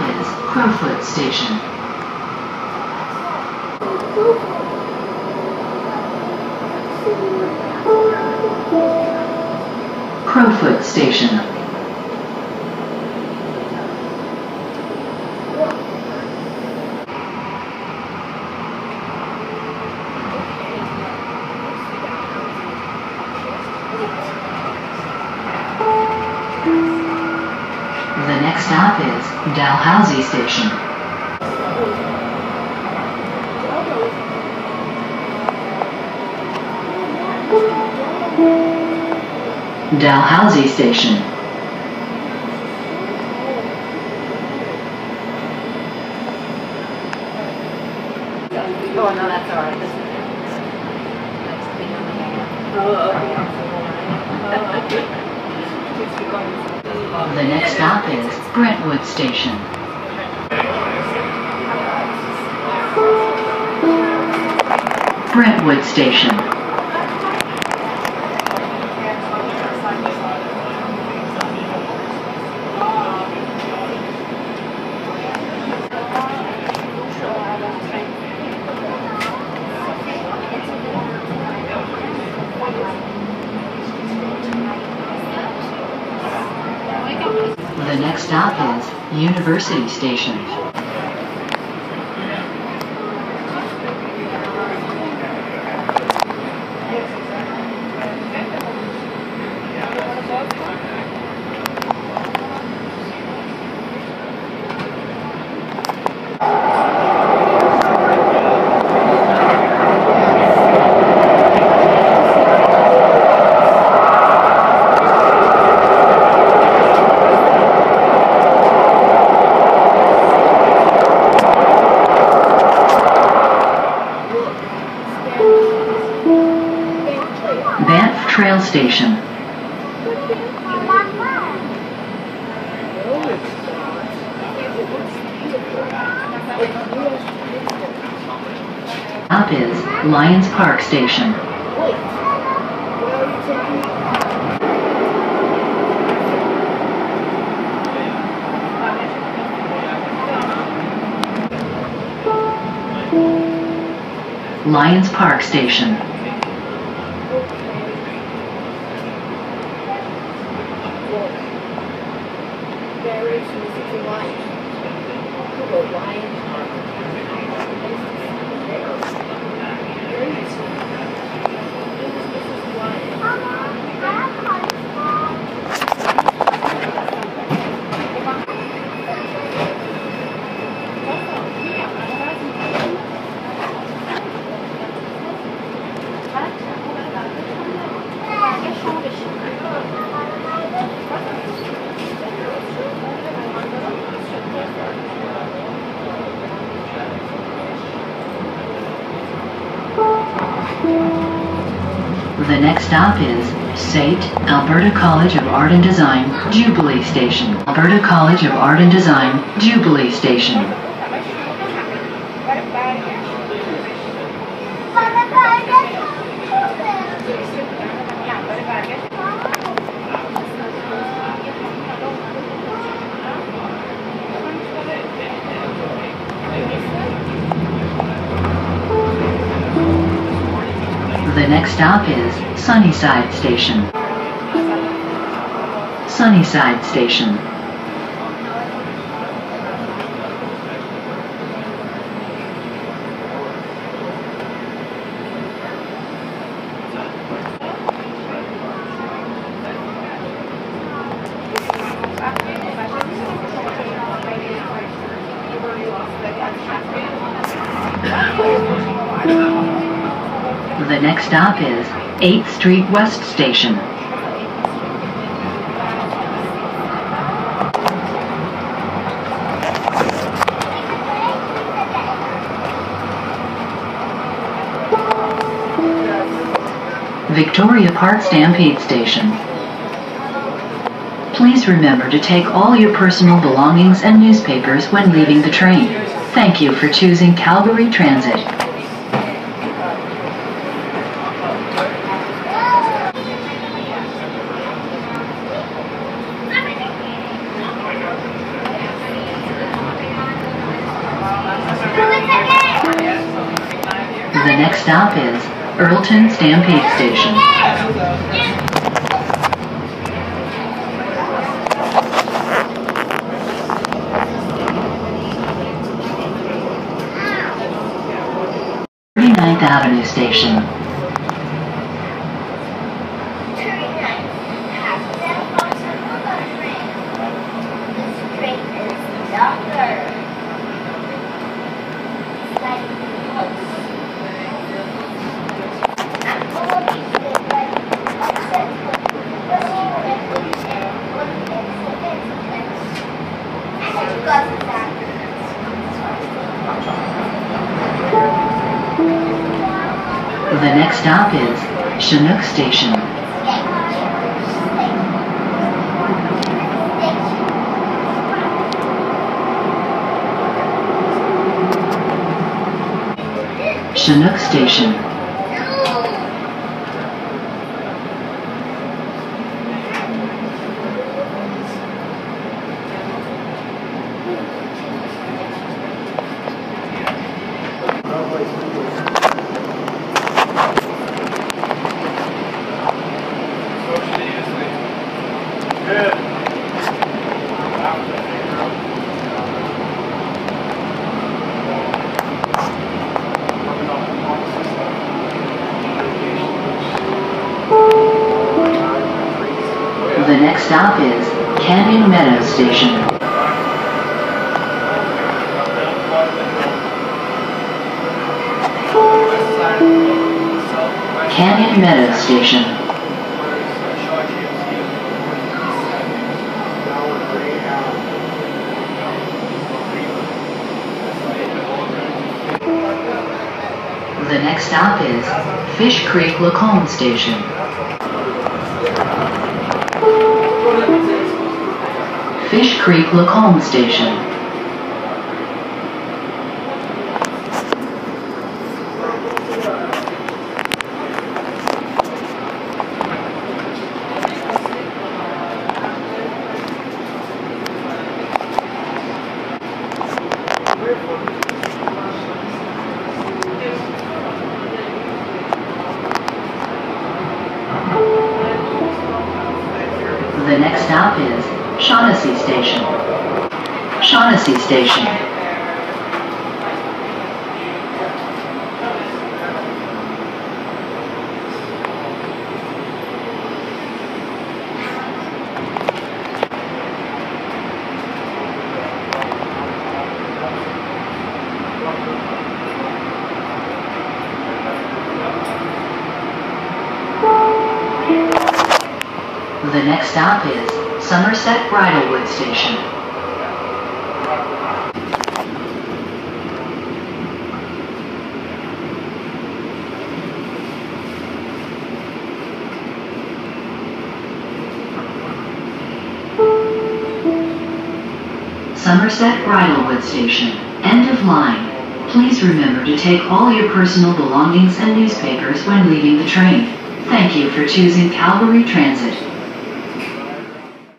is Crowfoot Station. Crowfoot Station. The next stop is Dalhousie Station. Dalhousie Station. Oh, no, that's all right. This is- Next to be the next stop is Brentwood Station. Brentwood Station. The next stop is University Station. Station. Stop is Lions Park Station. Lions Park Station. The next stop is SAIT, Alberta College of Art and Design, Jubilee Station. Alberta College of Art and Design, Jubilee Station. The next stop is Sunnyside Station. Sunnyside Station. The next stop is 8th Street West Station. Victoria Park Stampede Station. Please remember to take all your personal belongings and newspapers when leaving the train. Thank you for choosing Calgary Transit. The next stop is Erlton Stampede Station. Thirty-ninth Avenue Station. The next stop is Chinook Station. Chinook Station. The next stop is Canyon Meadows Station. Canyon Meadows Station. The next stop is Fish Creek Lacombe Station. Fish Creek Lacombe Station. The next stop is Shawnessy Station. Shawnessy Station. The next stop is Somerset Bridlewood Station. Somerset Bridlewood Station. End of line. Please remember to take all your personal belongings and newspapers when leaving the train. Thank you for choosing Calgary Transit.